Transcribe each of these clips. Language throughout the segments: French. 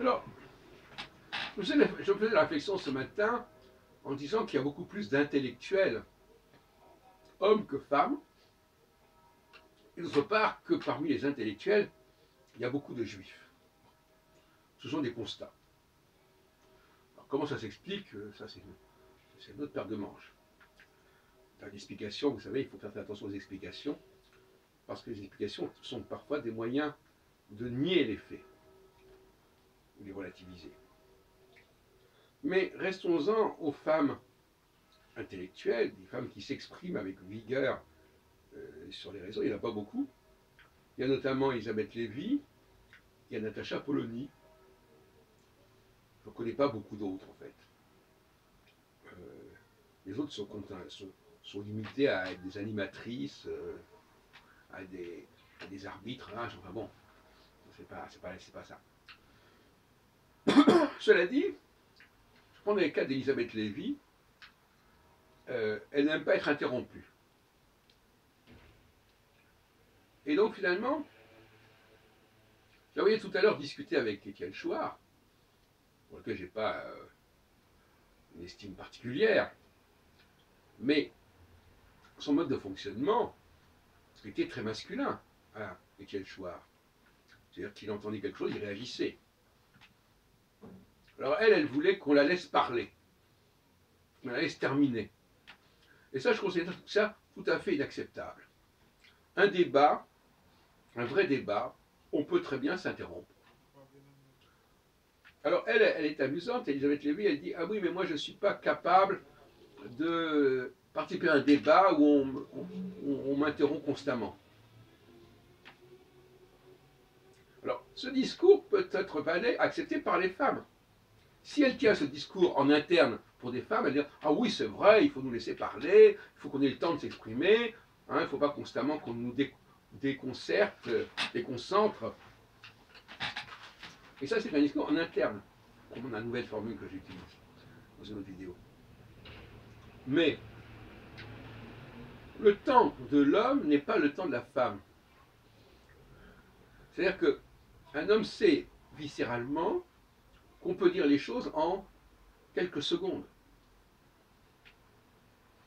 Alors, je faisais, la, je faisais la réflexion ce matin en disant qu'il y a beaucoup plus d'intellectuels, hommes que femmes, et d'autre part que parmi les intellectuels, il y a beaucoup de juifs. Ce sont des constats. Alors, comment ça s'explique? Ça, c'est une, autre paire de manches. Dans l'explication, vous savez, il faut faire attention aux explications, parce que les explications sont parfois des moyens de nier les faits, ou les relativiser. Mais restons-en aux femmes intellectuelles, des femmes qui s'expriment avec vigueur euh, sur les réseaux. Il n'y en a pas beaucoup. Il y a notamment Elisabeth Lévy, il y a Natacha Polony. Je ne connais pas beaucoup d'autres en fait. Euh, les autres sont, sont, limités à être des animatrices, euh, à, des, arbitres. Enfin bon, c'est pas, pas ça. Cela dit, je prends le cas d'Elisabeth Lévy, euh, elle n'aime pas être interrompue. Et donc finalement, je voyais tout à l'heure discuter avec Étienne Chouard, pour lequel je n'ai pas euh, une estime particulière, mais son mode de fonctionnement était très masculin, à Étienne Chouard. C'est-à-dire qu'il entendait quelque chose, il réagissait. Alors elle, elle voulait qu'on la laisse parler, qu'on la laisse terminer. Et ça, je considère ça tout à fait inacceptable. Un débat, un vrai débat, on peut très bien s'interrompre. Alors elle, elle est amusante, Elisabeth Lévy, elle dit, ah oui, mais moi je ne suis pas capable de participer à un débat où on, m'interrompt constamment. Alors, ce discours peut être accepté par les femmes. Si elle tient ce discours en interne pour des femmes, elle dit Ah oui, c'est vrai, il faut nous laisser parler, il faut qu'on ait le temps de s'exprimer, hein, il ne faut pas constamment qu'on nous déconcerte, déconcentre. Et ça, c'est un discours en interne, comme la nouvelle formule que j'utilise dans une autre vidéo. Mais le temps de l'homme n'est pas le temps de la femme. C'est-à-dire qu'un homme sait viscéralement qu'on peut dire les choses en quelques secondes.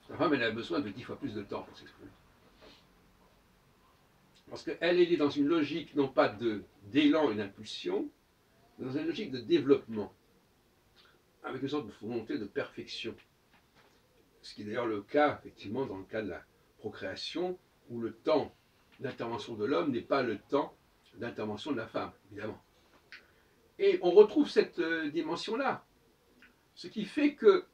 La femme, elle a besoin de dix fois plus de temps pour s'exprimer. Parce qu'elle, elle est dans une logique non pas d'élan et d'impulsion, mais dans une logique de développement, avec une sorte de volonté de perfection. Ce qui est d'ailleurs le cas, effectivement, dans le cas de la procréation, où le temps d'intervention de l'homme n'est pas le temps d'intervention de la femme, évidemment. Et on retrouve cette euh, dimension-là. Ce qui fait que euh,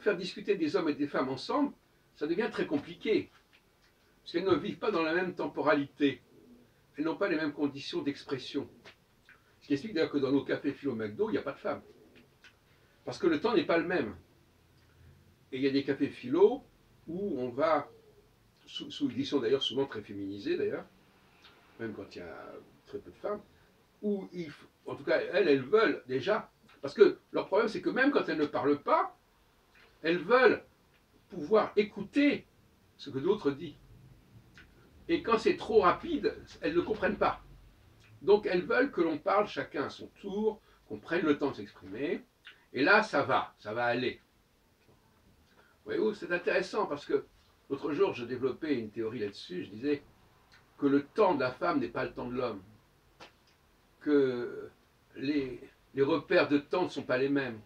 faire discuter des hommes et des femmes ensemble, ça devient très compliqué. Parce qu'elles ne vivent pas dans la même temporalité. Elles n'ont pas les mêmes conditions d'expression. Ce qui explique d'ailleurs que dans nos cafés philo McDo, il n'y a pas de femmes. Parce que le temps n'est pas le même. Et il y a des cafés philo où on va, sous, sous édition d'ailleurs souvent très féminisée d'ailleurs, même quand il y a très peu de femmes, où, il, en tout cas, elles, elles veulent déjà, parce que leur problème, c'est que même quand elles ne parlent pas, elles veulent pouvoir écouter ce que d'autres disent. Et quand c'est trop rapide, elles ne comprennent pas. Donc elles veulent que l'on parle chacun à son tour, qu'on prenne le temps de s'exprimer. Et là, ça va, ça va aller. Voyez-vous, c'est intéressant parce que l'autre jour, je développais une théorie là-dessus. Je disais que le temps de la femme n'est pas le temps de l'homme que les, repères de temps ne sont pas les mêmes.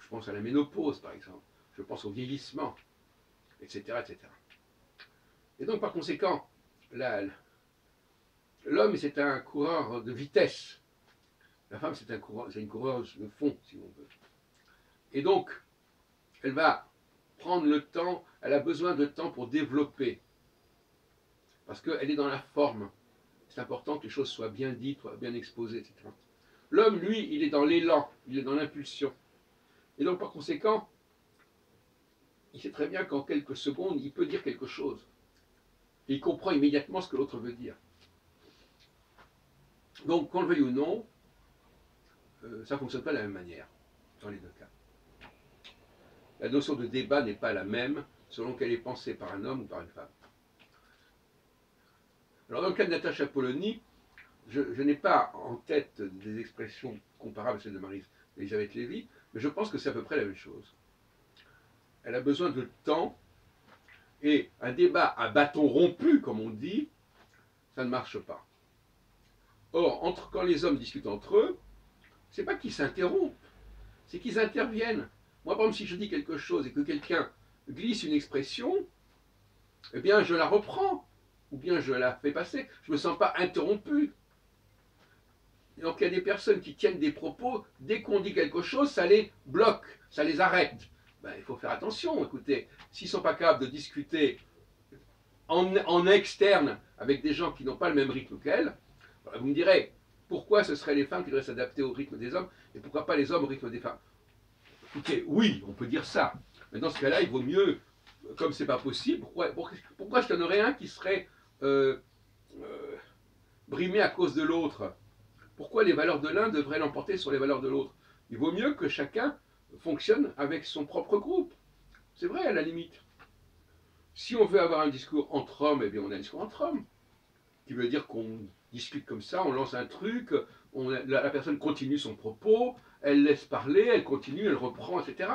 Je pense à la ménopause, par exemple. Je pense au vieillissement, etc. etc. Et donc, par conséquent, l'homme, c'est un coureur de vitesse. La femme, c'est un une coureuse de fond, si on veut. Et donc, elle va prendre le temps, elle a besoin de temps pour développer. Parce qu'elle est dans la forme c'est important que les choses soient bien dites, bien exposées, etc. L'homme, lui, il est dans l'élan, il est dans l'impulsion. Et donc, par conséquent, il sait très bien qu'en quelques secondes, il peut dire quelque chose. Et il comprend immédiatement ce que l'autre veut dire. Donc, qu'on le veuille ou non, euh, ça ne fonctionne pas de la même manière dans les deux cas. La notion de débat n'est pas la même selon qu'elle est pensée par un homme ou par une femme. Alors dans le cas de Natacha Polony, je, n'ai pas en tête des expressions comparables à celles de Marie-Elisabeth Lévy, mais je pense que c'est à peu près la même chose. Elle a besoin de temps et un débat à bâton rompu, comme on dit, ça ne marche pas. Or, entre, quand les hommes discutent entre eux, c'est pas qu'ils s'interrompent, c'est qu'ils interviennent. Moi, par exemple, si je dis quelque chose et que quelqu'un glisse une expression, eh bien, je la reprends, ou bien je la fais passer. Je ne me sens pas interrompu. Donc, il y a des personnes qui tiennent des propos, dès qu'on dit quelque chose, ça les bloque, ça les arrête. Ben, il faut faire attention, écoutez, s'ils ne sont pas capables de discuter en, externe avec des gens qui n'ont pas le même rythme qu'elles, ben, vous me direz, pourquoi ce seraient les femmes qui devraient s'adapter au rythme des hommes et pourquoi pas les hommes au rythme des femmes? Écoutez, oui, on peut dire ça. Mais dans ce cas-là, il vaut mieux, comme c'est pas possible, pourquoi, pourquoi est-ce qu'il y en aurait un qui serait euh, euh, à cause de l'autre Pourquoi les valeurs de l'un devraient l'emporter sur les valeurs de l'autre? Il vaut mieux que chacun fonctionne avec son propre groupe. C'est vrai, à la limite. Si on veut avoir un discours entre hommes, eh bien on a un discours entre hommes. Qui veut dire qu'on discute comme ça, on lance un truc, la, personne continue son propos, elle laisse parler, elle continue, elle reprend, etc.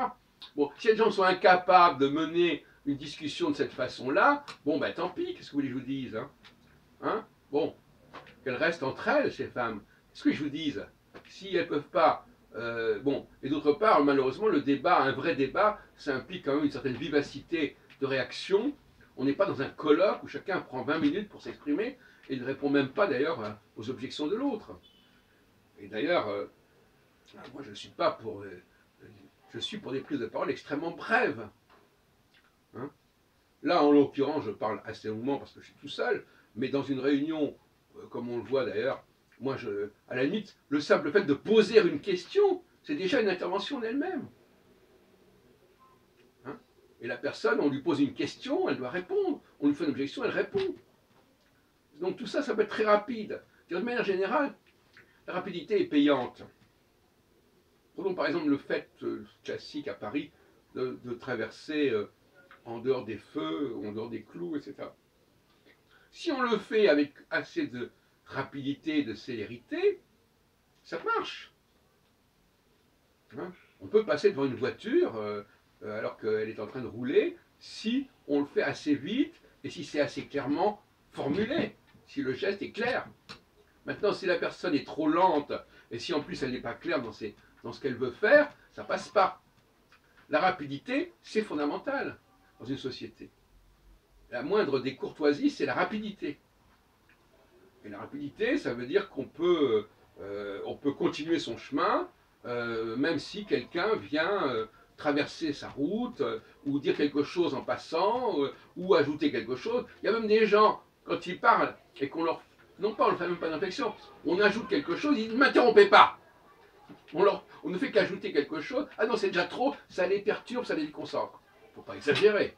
Bon, si les gens sont incapables de mener une discussion de cette façon-là, bon ben tant pis, qu'est-ce que vous voulez que je vous dise hein, hein? Bon, qu'elles restent entre elles, ces femmes. Qu'est-ce que je vous dise? Si elles ne peuvent pas euh, bon, et d'autre part, malheureusement, le débat, un vrai débat, ça implique quand même une certaine vivacité de réaction. On n'est pas dans un colloque où chacun prend 20 minutes pour s'exprimer et ne répond même pas d'ailleurs euh, aux objections de l'autre. Et d'ailleurs, euh, moi je suis pas pour. je suis pour des prises de parole extrêmement brèves. Hein. Là, en l'occurrence, je parle assez longuement parce que je suis tout seul, mais dans une réunion, comme on le voit d'ailleurs, moi, je, à la limite, le simple fait de poser une question, c'est déjà une intervention en elle-même. Hein Et la personne, on lui pose une question, elle doit répondre. On lui fait une objection, elle répond. Donc tout ça, ça peut être très rapide. De manière générale, la rapidité est payante. Prenons par exemple le fait euh, classique à Paris de, traverser euh, en dehors des feux, en dehors des clous, etc. Si on le fait avec assez de rapidité, de célérité, ça marche. On peut passer devant une voiture euh, euh, alors qu'elle est en train de rouler si on le fait assez vite et si c'est assez clairement formulé, si le geste est clair. Maintenant, si la personne est trop lente et si en plus elle n'est pas claire dans, dans ce qu'elle veut faire, ça passe pas. La rapidité, c'est fondamental dans une société. La moindre des courtoisies, c'est la rapidité. Et la rapidité, ça veut dire qu'on peut, euh, peut continuer son chemin, euh, même si quelqu'un vient euh, traverser sa route, ou dire quelque chose en passant, ou ajouter quelque chose. Il y a même des gens, quand ils parlent, et qu'on leur... Non pas, on ne fait même pas d'inflexion, on ajoute quelque chose, ils disent « ne m'interrompez pas !» on, leur, on ne fait qu'ajouter quelque chose. Ah non, c'est déjà trop, ça les perturbe, ça les déconcentre. Faut pas exagérer.